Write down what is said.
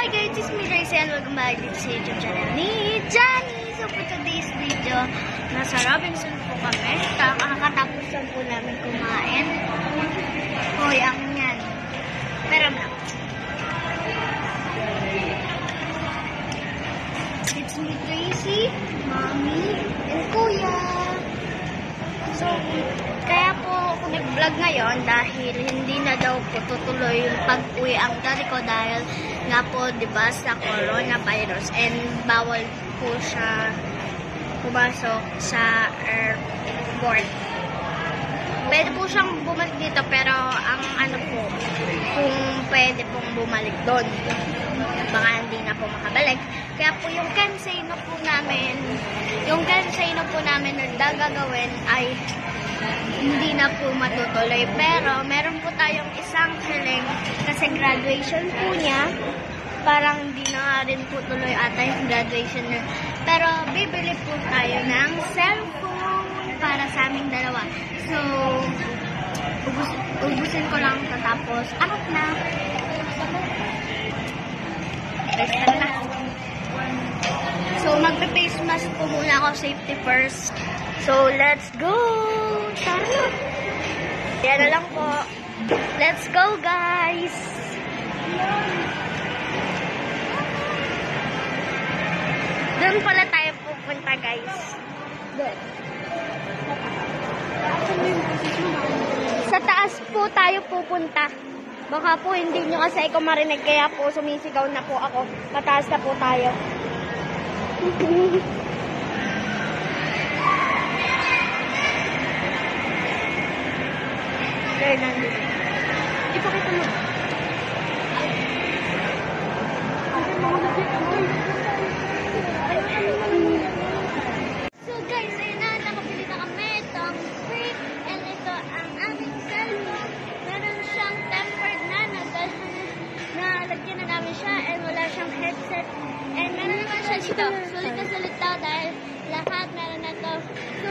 Hi guys, it's me Raisa and welcome back to sa YouTube channel ni Johnny. So for today's video, nasa Robinson po kami. Kakatapos lang po namin kumain. Nag-vlog ngayon dahil hindi na daw po tutuloy yung pag-uwi ang daddy ko dahil nga po, di ba, sa coronavirus and bawal po siya pumasok sa airport. Pwede po siyang bumalik dito pero ang ano po, kung pwede pong bumalik doon, baka hindi na po makabalik. Kaya po yung cancino po namin, yung cancino po namin na gagawin ay hindi na po matutuloy. Pero meron po tayong isang hiling kasi graduation po niya. Parang hindi na rin po tuloy ata yung graduation niya. Pero bibili po tayo ng cellphone para sa aming dalawa. So, ubus, ubusin ko lang ito tapos arat na. So, magpe-face mask po muna ako, safety first. So, let's go! Tara na! Yan na lang po. Let's go, guys! Doon pala tayo pupunta, guys. Doon. Sa taas po tayo pupunta. Baka po hindi nyo kasi ako marinig kaya po sumisigaw na po ako. Mataas na po tayo. There, nandito. Ipakita mo. So guys, ayun na, nakabili na kami. Ito ang free and ito ang aming cellphone. Meron siyang tempered na, nalagyan na namin siya and wala siyang headset dito. Sulit na sulit daw dahil lahat meron na to. So,